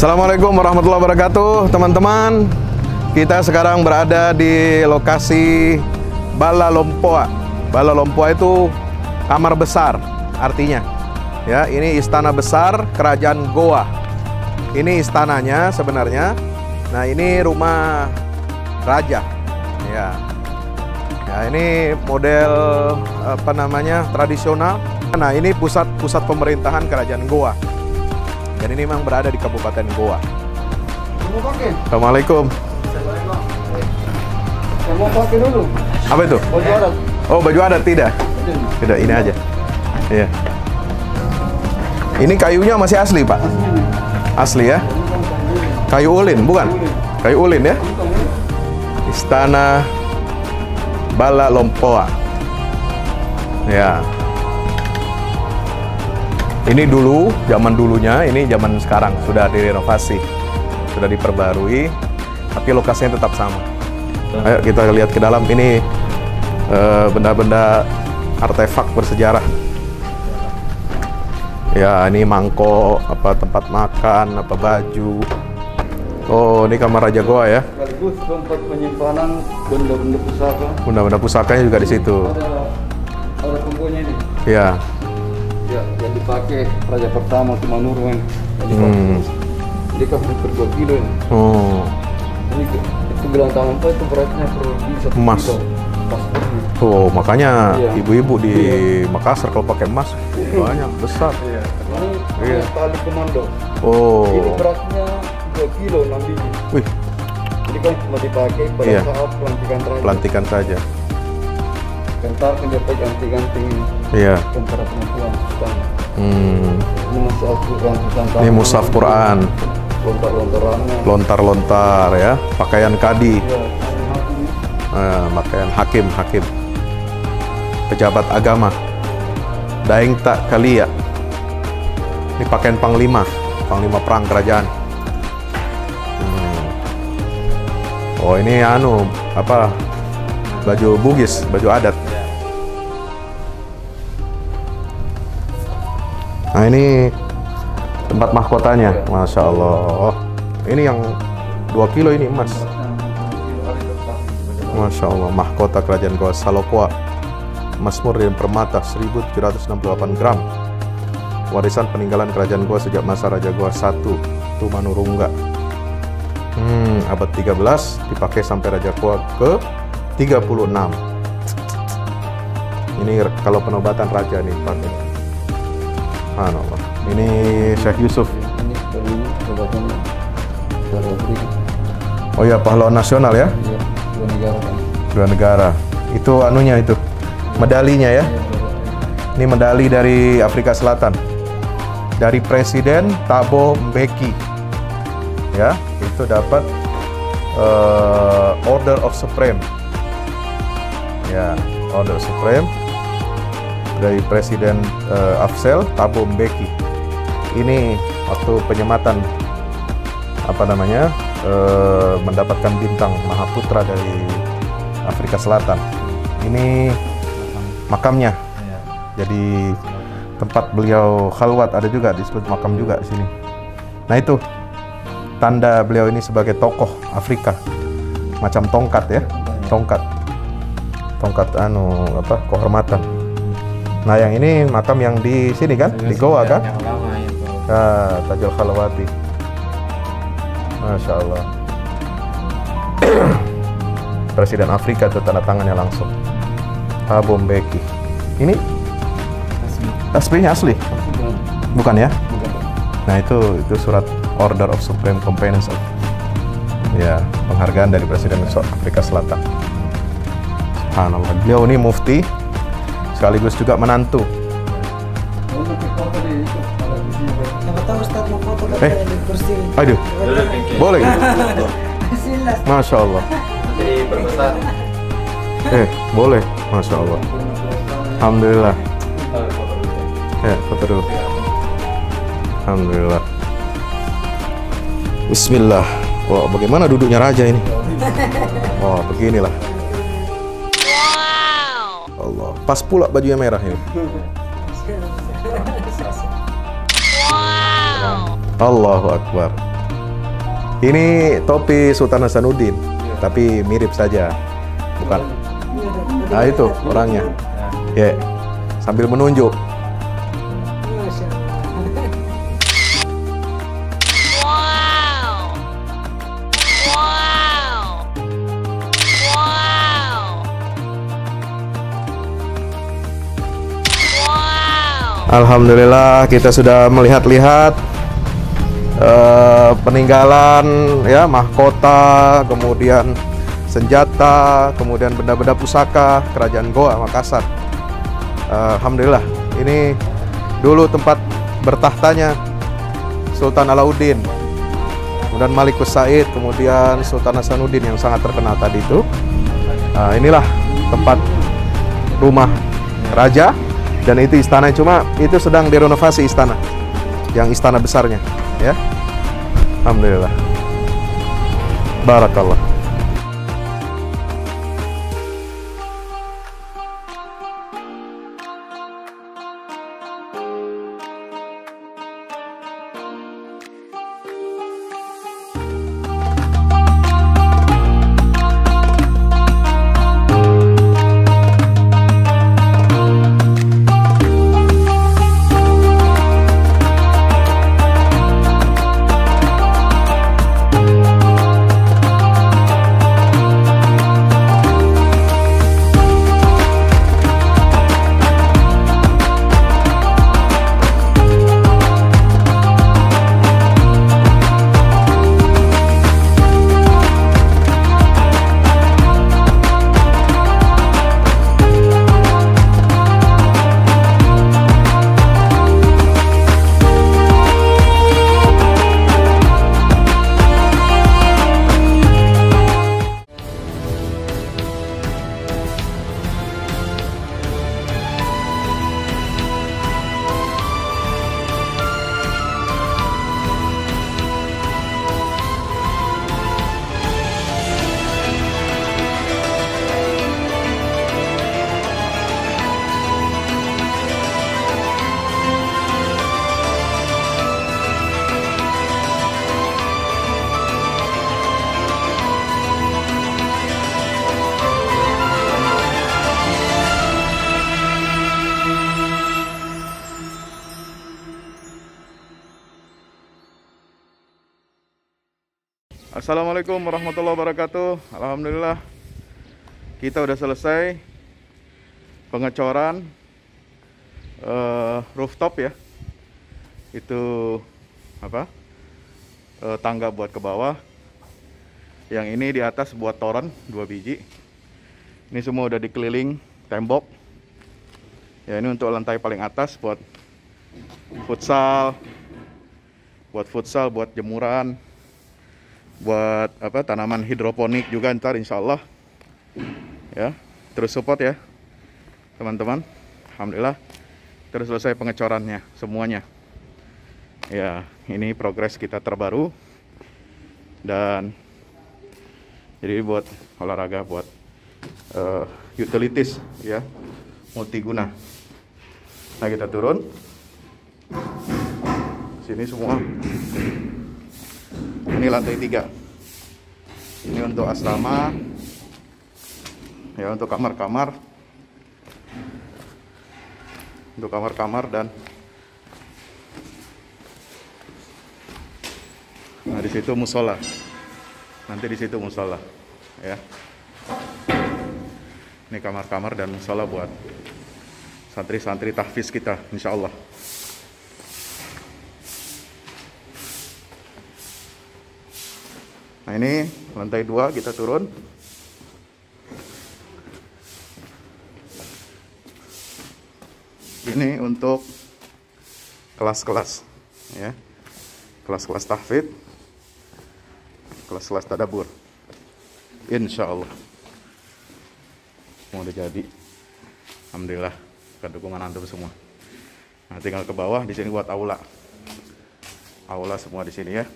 Assalamualaikum warahmatullahi wabarakatuh, teman-teman. Kita sekarang berada di lokasi Bala Lompoa. Bala Lompoa itu kamar besar artinya. Ya, ini istana besar kerajaan Goa. Ini istananya sebenarnya. Nah, ini rumah raja. Ya. Ya, ini model apa namanya? tradisional. Nah, ini pusat pusat pemerintahan kerajaan Goa. Dan ini memang berada di Kabupaten Goa. Assalamualaikum. Saya mau pakai dulu. Apa itu? Baju adat. Oh, baju adat tidak? Tidak, ini aja. Iya. Ini kayunya masih asli, Pak? Asli ya? Kayu ulin, bukan? Kayu ulin ya? Istana Bala Lompoa. Ya. Ini dulu, zaman dulunya, ini zaman sekarang sudah direnovasi, sudah diperbarui, tapi lokasinya tetap sama. Ayo kita lihat ke dalam ini eh, benda-benda artefak bersejarah. Ya, ini mangkok, apa tempat makan, apa baju. Oh, ini kamar Raja Goa ya. Sekaligus tempat penyimpanan benda-benda pusaka. Benda-benda pusakanya juga di situ. Ada ada ini. Ya. Ya, yang dipakai raja pertama Tumanurwen. Hmm. Ini kan hampir 2 kilo ini. Oh. Ini itu gelang tangan Pak itu beratnya kurang lebih satu Emas. Emas. Tuh, makanya Iya. ibu-ibu di Makassar kalau pakai emas banyak besar. Iya. Ini Iya. ini tali komando. Ini Oh. beratnya 2 kilo 6 biji. Wih, Ini kan cuma dipakai pada Iya. saat pelantikan raja. pelantikan saja. Kentar kan pakai ganti-ganti Iya. tentara perempuan utama. Hmm. Ini masih Al-Quran. Ini mushaf Quran. Lontar-lontarannya. Lontar-lontar ya, pakaian kadi. Ya. Eh, pakaian hakim hakim pejabat agama daeng tak kalia ini pakaian panglima panglima perang kerajaan Hmm. oh ini anu apa baju bugis baju adat. Nah ini tempat mahkotanya masya allah. Oh, ini yang 2 kilo ini emas Masya Allah, mahkota kerajaan Goa Salokoa Masmur dan Permata 1768 gram. Warisan peninggalan kerajaan Goa sejak masa Raja Goa I Tumanurungga. Hmm, abad 13 dipakai sampai Raja Goa ke 36 Ini kalau penobatan raja nih pakai Subhanallah Ini Syekh Yusuf Ini. Oh ya, pahlawan nasional ya Iya, dua negara. Dua negara Itu anunya itu Medalinya ya Ini medali dari Afrika Selatan. Dari Presiden Thabo Mbeki. Ya, itu dapat eh, Order of Supreme. Ya, Order Supreme dari Presiden eh, Afsel Thabo Mbeki. Ini waktu penyematan apa namanya? eh, mendapatkan bintang Mahaputra dari Afrika Selatan. Ini makamnya. Jadi tempat beliau khalwat ada juga disebut makam juga di sini. Nah itu tanda beliau ini sebagai tokoh Afrika, macam tongkat ya, tongkat, tongkat anu apa kehormatan. Nah yang ini makam yang di sini kan, di Goa kan? Yang lama itu. Ah, Tajul Khalawati. Masya Allah. Presiden Afrika itu tanda tangannya langsung. Thabo Mbeki. Ini aslinya asli, Bukan, ya? bukan. Nah itu itu surat Order of Supreme Companions of ya penghargaan dari Presiden Afrika Selatan. Subhanallah. Beliau ini mufti sekaligus juga menantu. Eh. Aduh, boleh? Masya Allah. Eh, boleh. Masya Allah. Alhamdulillah. Ya, foto dulu. Alhamdulillah. Bismillah. Wah, bagaimana duduknya raja ini? Wah, beginilah. Allah. Pas pula bajunya merah ini. Allahu Akbar. Ini topi Sultan Hasanuddin, tapi mirip saja, bukan? Nah itu orangnya, ya, sambil menunjuk. Alhamdulillah kita sudah melihat-lihat eh, peninggalan ya mahkota, kemudian senjata, kemudian benda-benda pusaka kerajaan Goa Makassar. Eh, Alhamdulillah ini dulu tempat bertahtanya Sultan Alauddin, kemudian Malikus Said, kemudian Sultan Hasanuddin yang sangat terkenal tadi itu. Nah, inilah tempat rumah raja dan itu istana cuma itu sedang direnovasi istana yang istana besarnya ya. Alhamdulillah. Barakallah Assalamualaikum warahmatullahi wabarakatuh. Alhamdulillah kita udah selesai pengecoran eh, rooftop ya. Itu apa? Eh, tangga buat ke bawah. Yang ini di atas buat toren dua biji. Ini semua udah dikeliling tembok. Ya ini untuk lantai paling atas buat futsal. Buat futsal buat jemuran buat apa tanaman hidroponik juga ntar insya Allah ya terus support ya teman-teman. Alhamdulillah terus selesai pengecorannya semuanya. Ya ini progres kita terbaru. Dan jadi buat olahraga buat eh, utilities ya multiguna. Nah kita turun. Sini semua ini lantai tiga. Ini untuk asrama. Ya untuk kamar-kamar. Untuk kamar-kamar dan nah di situ musola. Nanti di situ musola ya. Ini kamar-kamar dan musola buat santri-santri tahfiz kita insya Allah Nah ini lantai dua kita turun. Ini untuk kelas-kelas, ya, kelas-kelas tahfidz, kelas-kelas tadabur. Insya Allah mau jadi. Alhamdulillah dengan dukungan antum semua. Nah tinggal ke bawah di sini buat aula. Aula semua di sini ya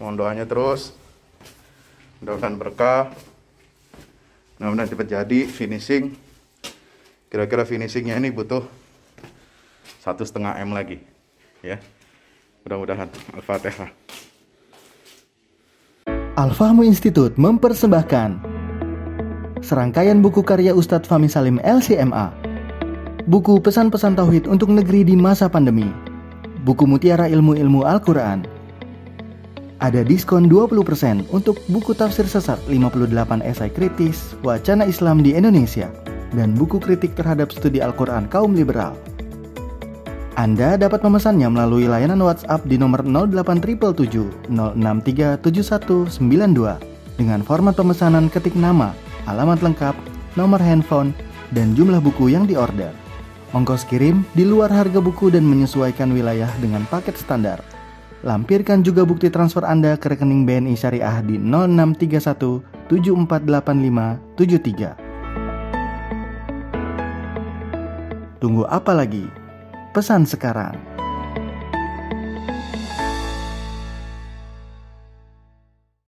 mohon doanya terus mudah-mudahan berkah mudah-mudahan cepat jadi finishing kira-kira finishingnya ini butuh satu setengah m lagi ya Mudah-mudahan. Al-Fatihah. Al-Fahmu Institute mempersembahkan serangkaian buku karya Ustadz Fahmi Salim LCMA. Buku pesan-pesan tauhid untuk negeri di masa pandemi. Buku mutiara ilmu-ilmu Al-Quran. Ada diskon 20% untuk buku tafsir sesat 58 esai kritis wacana Islam di Indonesia dan buku kritik terhadap studi Al-Quran kaum liberal. Anda dapat memesannya melalui layanan WhatsApp di nomor 08777 0637192 dengan format pemesanan ketik nama, alamat lengkap, nomor handphone, dan jumlah buku yang diorder. Ongkos kirim di luar harga buku dan menyesuaikan wilayah dengan paket standar. Lampirkan juga bukti transfer Anda ke rekening BNI Syariah di 0631 748573. Tunggu apa lagi? Pesan sekarang.